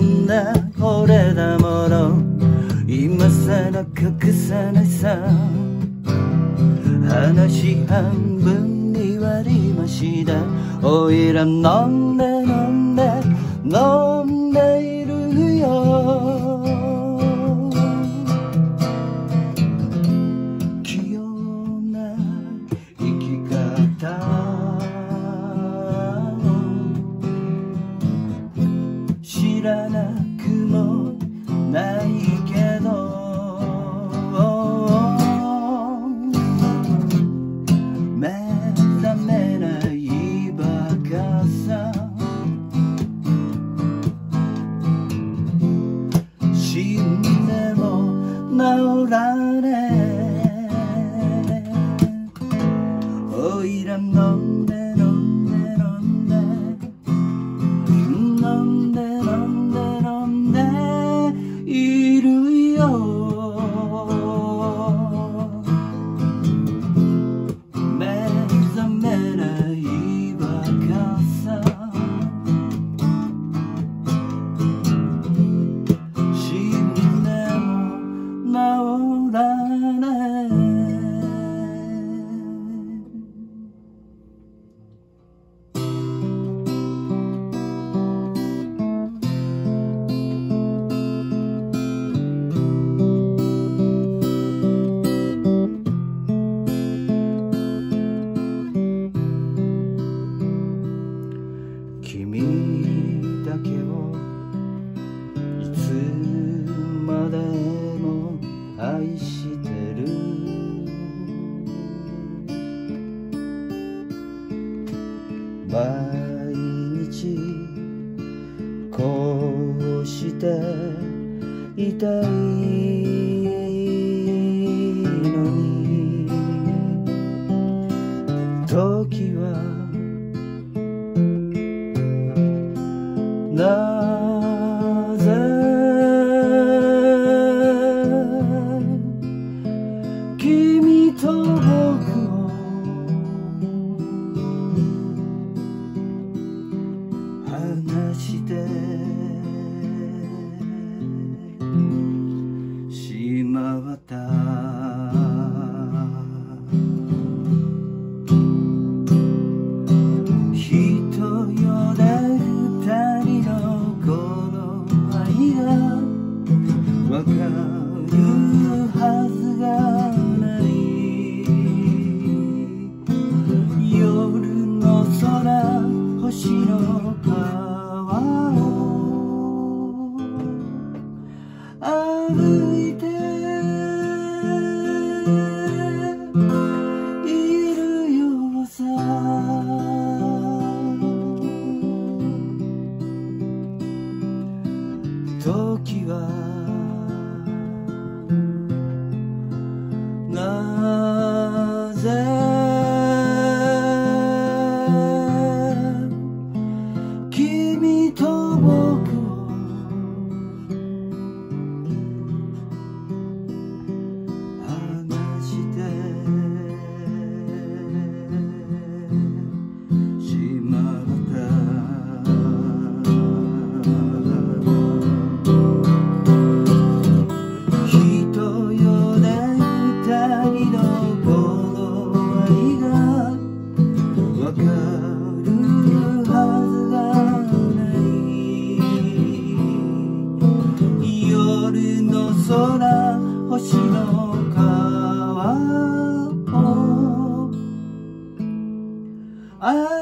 んだこれだもの。今さら隠さないさ。話半分に割りました。おいら飲んで飲んで飲んでいるよ。Tirana 毎日こうしていたいのに時はな白か I